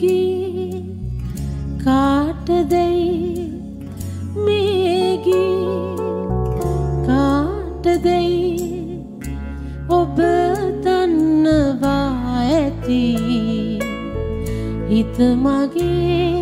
මේගී කාටදැයි මේගී කාටදැයි ඔබ දන්නවා ඇති? හිත මගේ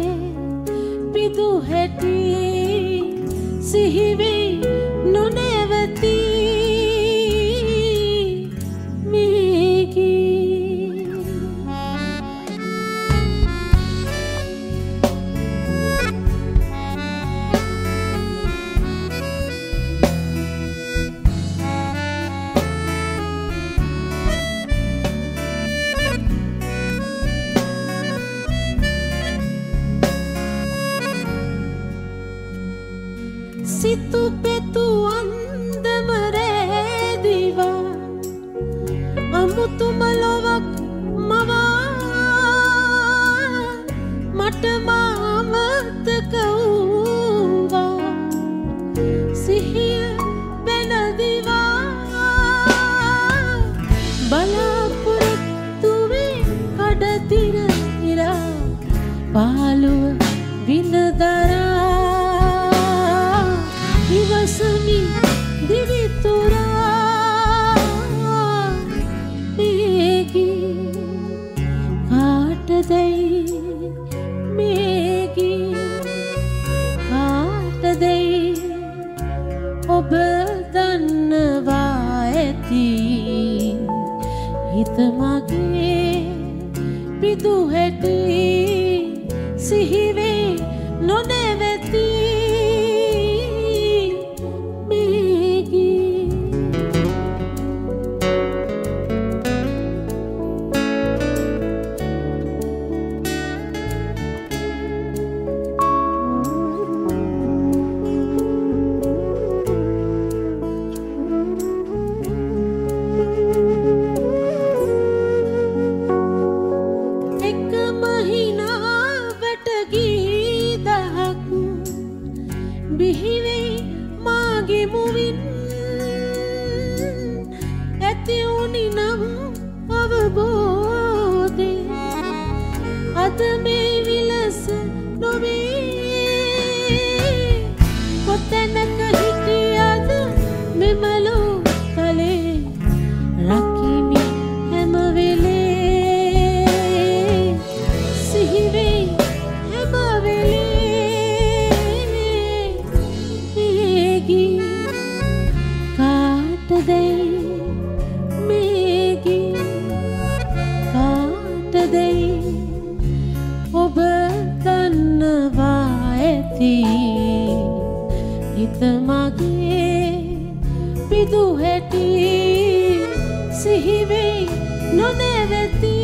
සිතු පෙතු අන්දම රෑදිවා. අමුතුම ලොවක් මවා මට මාමතක වූවා. සිහිය බැනදිවා බලාපොරොත්තුවේ කඩතිර ඉරා. පාලුව විඳදරා. ඉවසමි දිවිතුරා මේකි කාටදැයි මේකි කාටදැයි ඔබ දන්නවා ඇති හිතමගේ පිදු හැටි සිහිවේ නොනැවැතිී ನಿನ್ನ ಅವಬೋದೆ ಅದನ್ನೇ ඇති. හිතමගේ පිදු හැටි සිහිවෙයි නොනැවැති.